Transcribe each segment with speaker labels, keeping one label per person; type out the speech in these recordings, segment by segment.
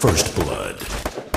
Speaker 1: First Blood.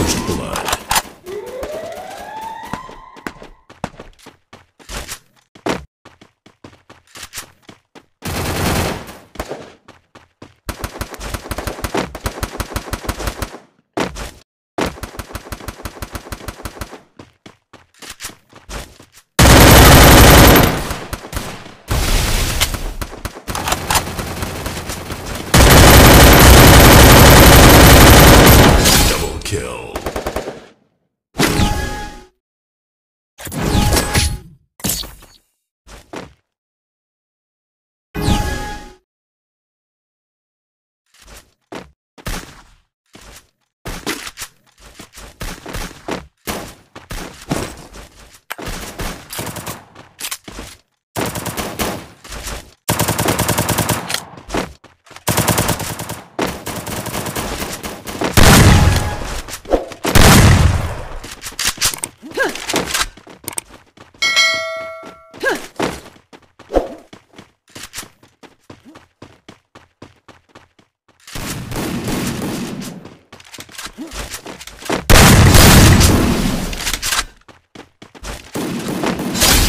Speaker 1: First Blood.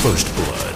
Speaker 1: First Blood.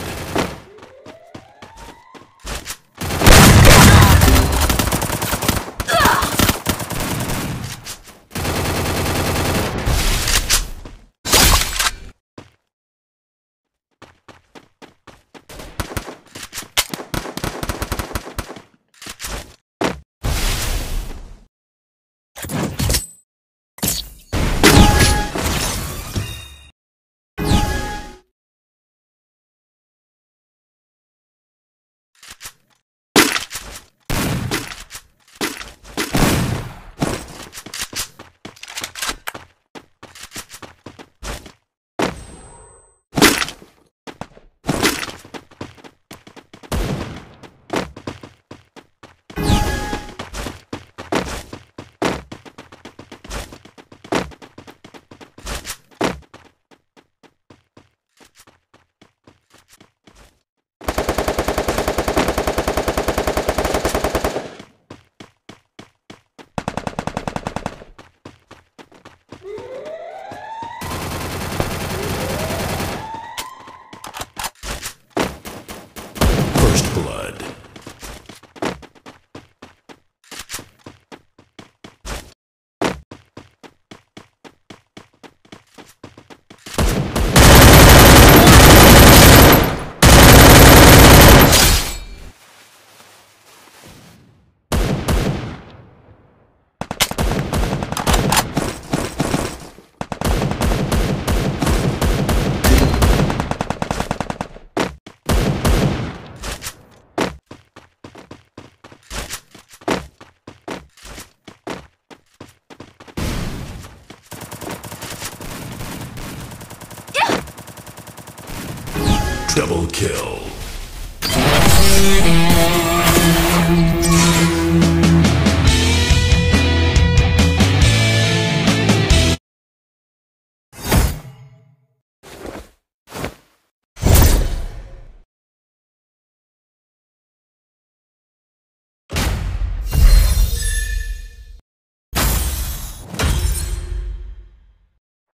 Speaker 1: Double kill.